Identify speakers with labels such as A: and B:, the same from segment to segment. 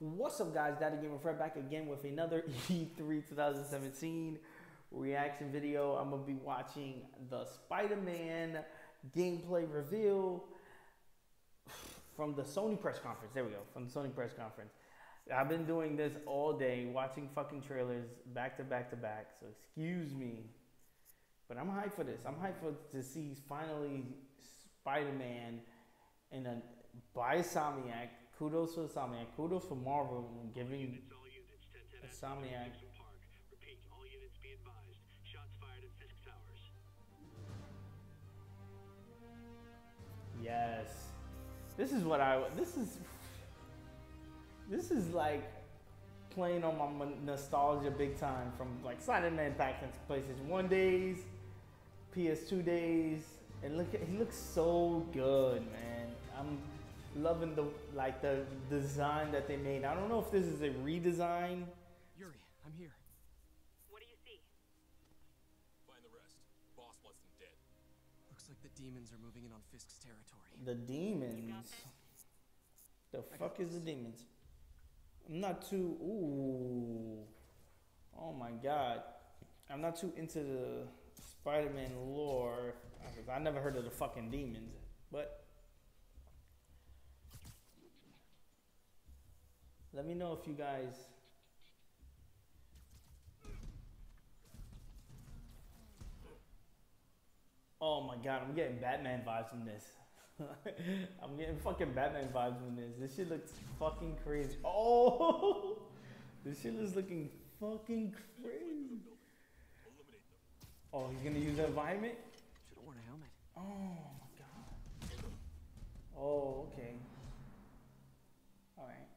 A: What's up, guys? Daddy Gamer Fred back again with another E3 2017 reaction video. I'm gonna be watching the Spider-Man gameplay reveal from the Sony press conference. There we go, from the Sony press conference. I've been doing this all day, watching fucking trailers back to back to back. So excuse me, but I'm hyped for this. I'm hyped for to see finally Spider-Man in a by. Kudos for Insomniac. Kudos for Marvel giving Insomniac.
B: Repeat, all units be advised. Shots fired at Fisk Towers.
A: Yes, this is what I. This is. This is like playing on my nostalgia big time from like Spider-Man back in PlayStation One days, PS2 days, and look, at, he looks so good, man. I'm loving the like the design that they made. I don't know if this is a redesign.
C: Yuri, I'm here.
D: What do you see?
C: Find the rest. Boss wants them dead. Looks like the demons are moving in on Fisk's territory.
A: The demons. The fuck is the demons? I'm not too. Ooh. Oh my god. I'm not too into the Spider-Man lore. I never heard of the fucking demons, but let me know if you guys Oh my god, I'm getting Batman vibes from this. I'm getting fucking Batman vibes from this. This shit looks fucking crazy. Oh, this shit is looking fucking crazy. Oh, he's gonna use that environment.
C: Should have worn a helmet.
A: Oh my god. Oh, okay. All right.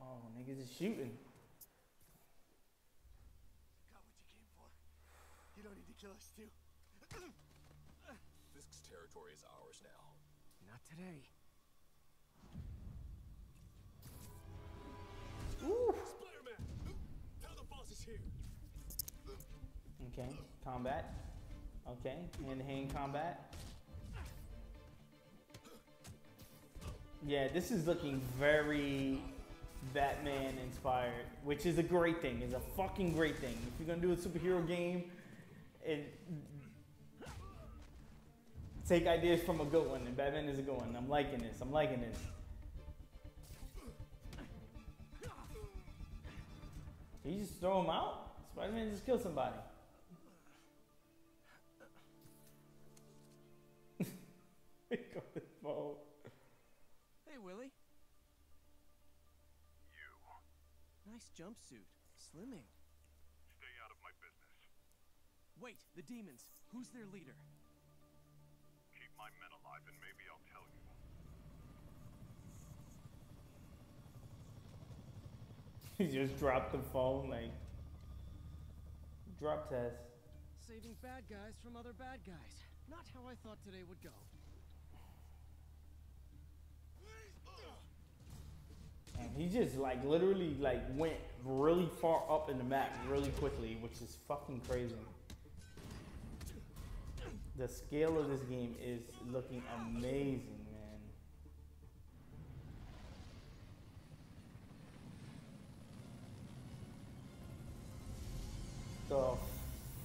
A: Oh, niggas is shooting.
E: Got what you came for. You don't need to kill us too.
C: Fisk's territory is ours now.
E: Not today.
A: Ooh.
C: Spider-Man! Tell the boss is here.
A: Okay, combat. Okay, hand-to-hand combat. Yeah, this is looking very Batman inspired, which is a great thing. It's a fucking great thing. If you're gonna do a superhero game, and take ideas from a good one, and Batman is a good one. I'm liking this. I'm liking this. You just throw him out? Spider-Man just kill somebody.
C: Hey, Willie.
B: You.
C: Nice jumpsuit. Slimming.
B: Stay out of my business.
C: Wait, the demons. Who's their leader?
B: Keep my men alive and maybe I'll tell you.
A: He just dropped the phone like drop test.
C: Saving bad guys from other bad guys. Not how I thought today would go.
A: He just like literally like went really far up in the map really quickly, which is fucking crazy. The scale of this game is looking amazing, man. The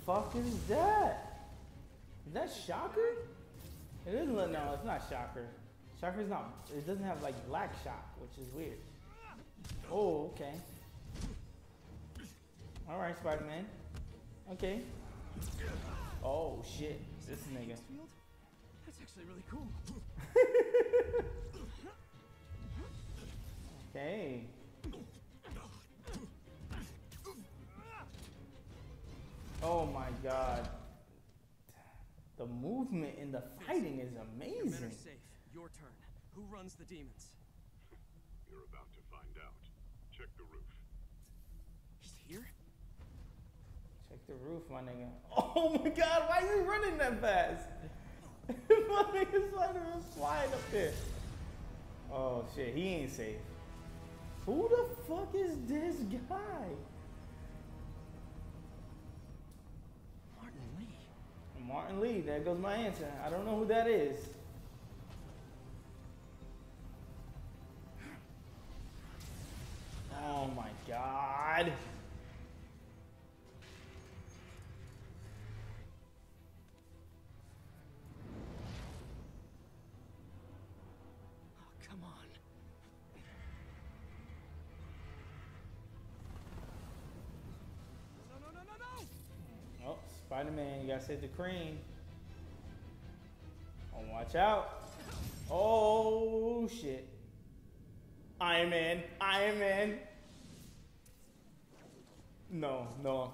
A: fuck is that? Is that Shocker? It isn't. No, it's not Shocker. Shocker's not. It doesn't have like Black Shock, which is weird. Oh, okay. All right, Spider-Man. Okay. Oh shit, this nigga.
C: That's actually really cool.
A: Okay. Oh my god. The movement in the fighting is
C: Your men are
A: amazing.
C: safe. Your turn. Who runs the demons?
B: You're about to find out. Check the roof.
C: He's here?
A: Check the roof, my nigga. Oh my god, why is he running that fast? my nigga's like flying up there. Oh shit, he ain't safe. Who the fuck is this guy?
C: Martin Li.
A: Martin Li, there goes my answer. I don't know who that is. Oh my god.
C: Oh, come on. No, no, no, no, no!
A: Oh, Spider Man, you gotta save the cream. Oh, watch out. Oh, shit. Iron Man, Iron Man. No, no.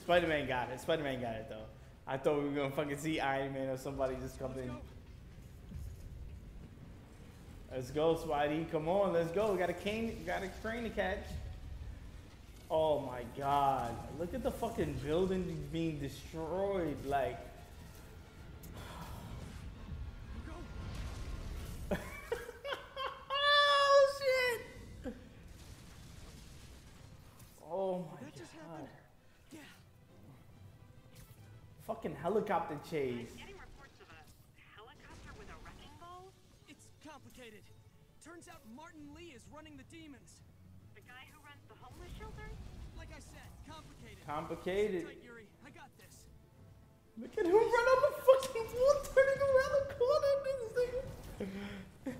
A: Spider Man got it. Spider Man got it, though. I thought we were gonna fucking see Iron Man or somebody just come in. Let's go, Spidey. Come on, let's go. We got a cane, got a crane to catch. Oh my god. Look at the fucking building being destroyed. Like, Fucking helicopter chase.
D: I'm getting reports of a helicopter with a wrecking ball.
C: It's complicated. Turns out Martin Li is running the demons.
D: The guy who runs the homeless shelter.
C: Like I said, complicated.
A: Complicated.
C: Tight, Yuri. I got this.
A: Look at him run up the fucking wall, turning around the corner. This thing.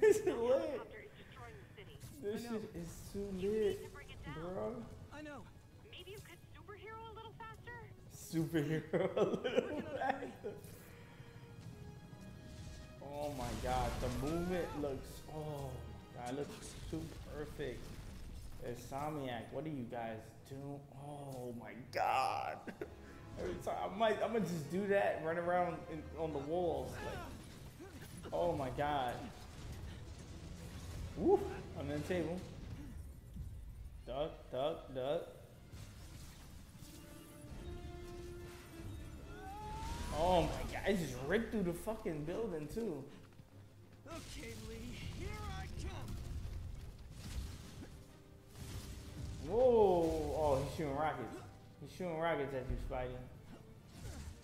A: It's lit.
D: Helicopter is destroying the city.
A: This
C: I know.
A: shit is too
D: You
A: lit,
D: need to bring it down.
A: bro.
C: I know.
D: Maybe you could superhero a little faster.
A: Superhero. Oh my god, the movement looks oh it looks too perfect. Insomniac, what are you guys doing? Oh my god. Every time I might I'm gonna just do that, run around in, on the walls. Like, oh my god. Woo! I'm in the table. Duck, duck, duck. Oh my god, it just ripped through the fucking building too.
C: Okay, Li. Here I come.
A: Whoa! Oh, he's shooting rockets. He's shooting rockets at you, Spidey.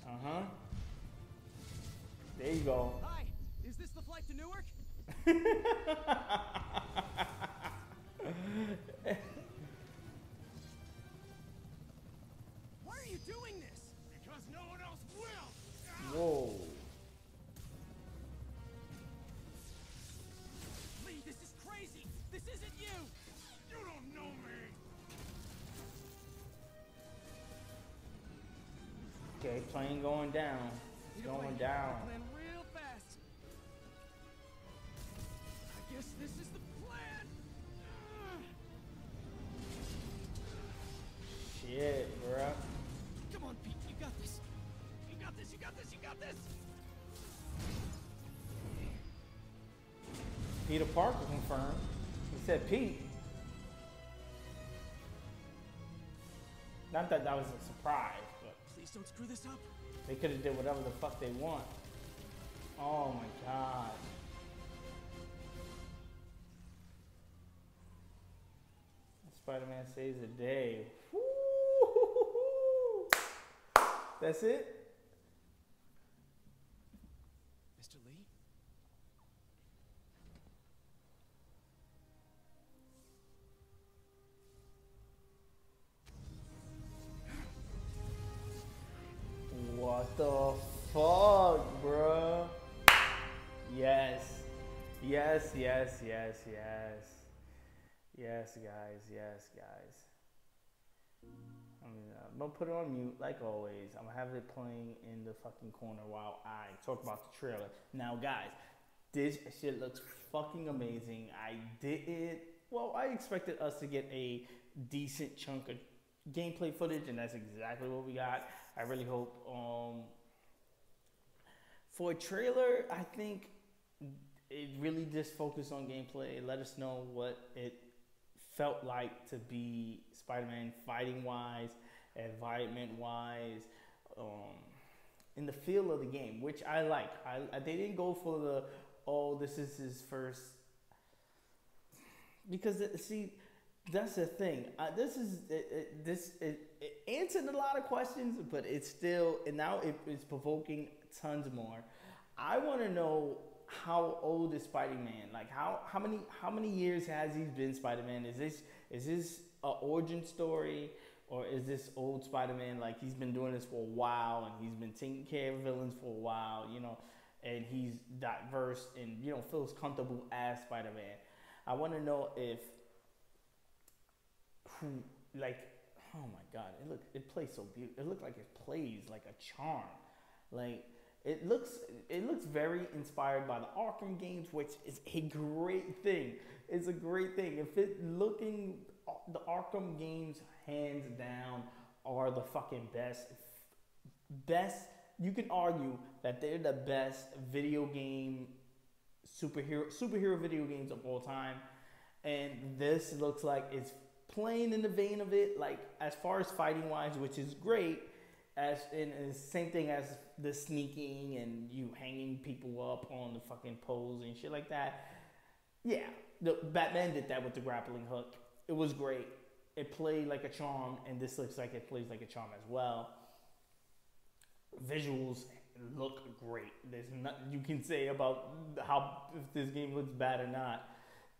A: Uh huh. There you go.
C: Hi. Is this the flight to Newark?
A: down. It's going down.
C: Real fast. I guess this is the plan.
A: Shit, bruh.
C: Come on, Pete. You got this. You got this. You got this. You got this.
A: Peter Parker confirmed. He said Pete. Not that that was a surprise, but
C: Please don't screw this up.
A: They could have did whatever the fuck they want. Oh my god. Spider-Man saves the day. That's it? The fuck, bro? Yes. Yes, yes, yes, yes. Yes, guys, yes, guys. I'm gonna, uh, I'm gonna put it on mute like always. I'm gonna have it playing in the fucking corner while I talk about the trailer. Now, guys, this shit looks fucking amazing. I did it. Well, I expected us to get a decent chunk of gameplay footage, and that's exactly what we got. I really hope. Um, for a trailer, I think it really just focused on gameplay. Let us know what it felt like to be Spider-Man fighting wise, environment wise, um, in the feel of the game, which I like. I, I they didn't go for the oh this is his first because see that's the thing. Uh, this is it, it, this it, it answered a lot of questions, but it's still and now it, it's provoking tons more. I want to know how old is Spider-Man? Like how how many how many years has he been Spider-Man? Is this is this a origin story or is this old Spider-Man like he's been doing this for a while and he's been taking care of villains for a while, you know, and he's diverse and you know feels comfortable as Spider-Man. I want to know if who like oh my god, it look it plays so beautiful. It looked like it plays like a charm. Like it looks it looks very inspired by the Arkham games, which is a great thing. It's a great thing. If it looking uh, the Arkham games hands down are the fucking best best you can argue that they're the best video game superhero superhero video games of all time. And this looks like it's playing in the vein of it, like as far as fighting wise, which is great. As and, same thing as the sneaking and you hanging people up on the fucking poles and shit like that. Yeah, the Batman did that with the grappling hook. It was great. It played like a charm, and this looks like it plays like a charm as well. Visuals look great. There's nothing you can say about how if this game looks bad or not.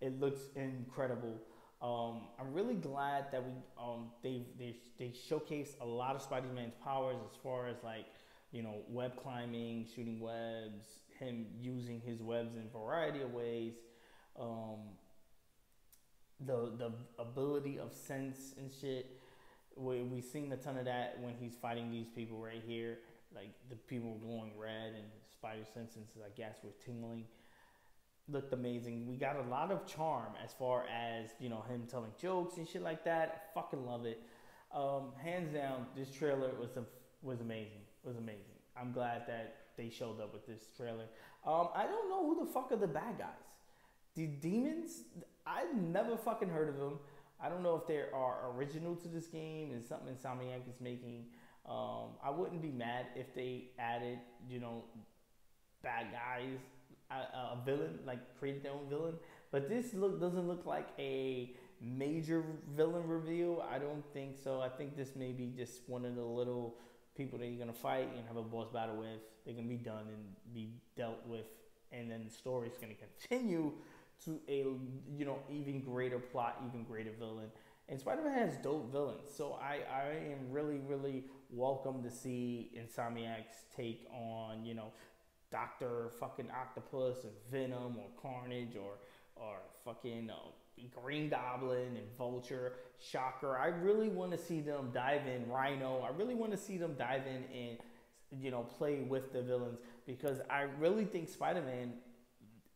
A: It looks incredible. Um, I'm really glad that we um, they they they showcase a lot of Spider-Man's powers as far as like you know web climbing, shooting webs, him using his webs in a variety of ways. Um, the the ability of sense and shit. We we seen a ton of that when he's fighting these people right here. Like the people glowing red and spider senses, I guess, were tingling. Looked amazing. We got a lot of charm as far as you know him telling jokes and shit like that. I fucking love it. Um, hands down, this trailer was a, was amazing. Was amazing. I'm glad that they showed up with this trailer. Um, I don't know who the fuck are the bad guys. The demons, I've never fucking heard of them. I don't know if they are original to this game and something Insomniac is making. Um, I wouldn't be mad if they added, you know, bad guys, a, a villain, like created their own villain. But this look doesn't look like a major villain reveal. I don't think so. I think this may be just one of the little people that you're gonna fight and have a boss battle with. They're gonna be done and be dealt with, and then the story's gonna continue to a you know even greater plot, even greater villain. And Spider-Man has dope villains, so I I am really really welcome to see Insomniac's take on you know Doctor fucking Octopus and Venom or Carnage or or fucking uh, Green Goblin and Vulture, Shocker. I really want to see them dive in Rhino. I really want to see them dive in and you know play with the villains because I really think Spider-Man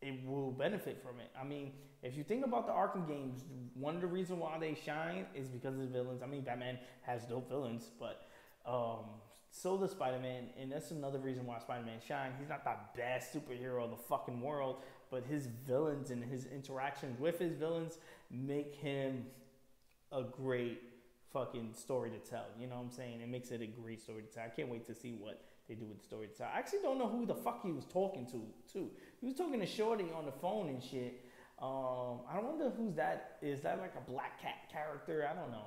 A: it will benefit from it. I mean, if you think about the Arkham games, one of the reasons why they shine is because of the villains. I mean, Batman has dope villains, but um, so does Spider Man, and that's another reason why Spider Man shine. He's not the best superhero in the fucking world, but his villains and his interactions with his villains make him a great fucking story to tell. You know what I'm saying? It makes it a great story to tell. I can't wait to see what they do with the story to tell. I actually don't know who the fuck he was talking to, too. He was talking to Shorty on the phone and shit. Um, I don't wonder who's that. Is that like a black cat character? I don't know.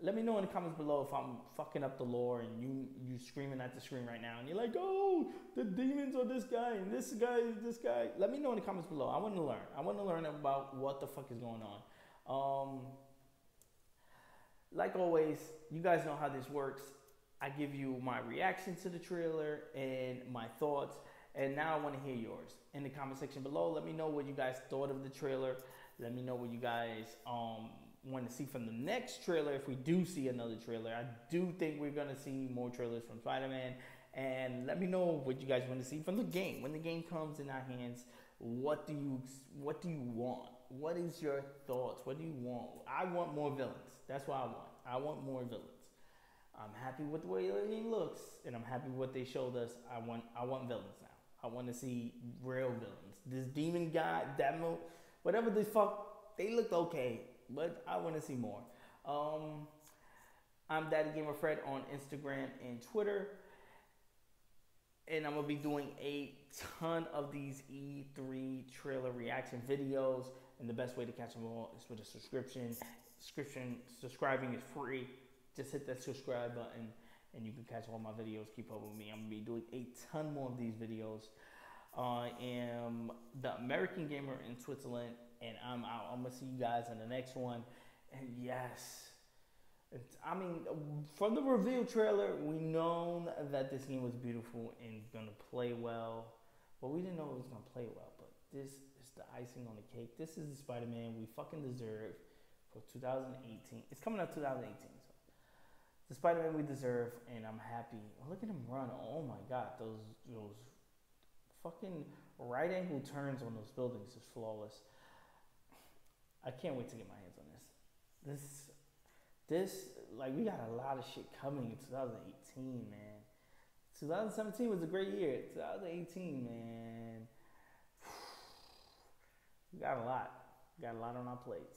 A: Let me know in the comments below if I'm fucking up the lore and you you screaming at the screen right now and you're like, oh, the demons are this guy and this guy is this guy. Let me know in the comments below. I want to learn. I want to learn about what the fuck is going on. Um, like always, you guys know how this works. I give you my reaction to the trailer and my thoughts. And now I want to hear yours in the comment section below. Let me know what you guys thought of the trailer. Let me know what you guys um, want to see from the next trailer if we do see another trailer. I do think we're going to see more trailers from Spider Man. And let me know what you guys want to see from the game. When the game comes in our hands, what do you what do you want? What is your thoughts? What do you want? I want more villains. That's what I want. I want more villains. I'm happy with the way game looks, and I'm happy with what they showed us. I want I want villains now. I want to see real villains. This demon guy, demo, whatever the fuck, they looked okay, but I want to see more. Um, I'm Daddy Gamer Fred on Instagram and Twitter, and I'm gonna be doing a ton of these E3 trailer reaction videos. And the best way to catch them all is with a subscription. Subscription subscribing is free just hit that subscribe button and you can catch all my videos. Keep up with me. I'm gonna be doing a ton more of these videos. I am the American gamer in Switzerland, and I'm out. I'm gonna see you guys in the next one. And yes, I mean, from the reveal trailer, we known that this game was beautiful and gonna play well, but we didn't know it was gonna play well. But this is the icing on the cake. This is the Spider-Man we fucking deserve for 2018. It's coming out 2018. So the Spider-Man we deserve, and I'm happy. Oh, look at him run! Oh my God, those those fucking right angle turns on those buildings is flawless. I can't wait to get my hands on this. This this like we got a lot of shit coming in 2018, man. 2017 was a great year. 2018, man. We got a lot. We got a lot on our plates.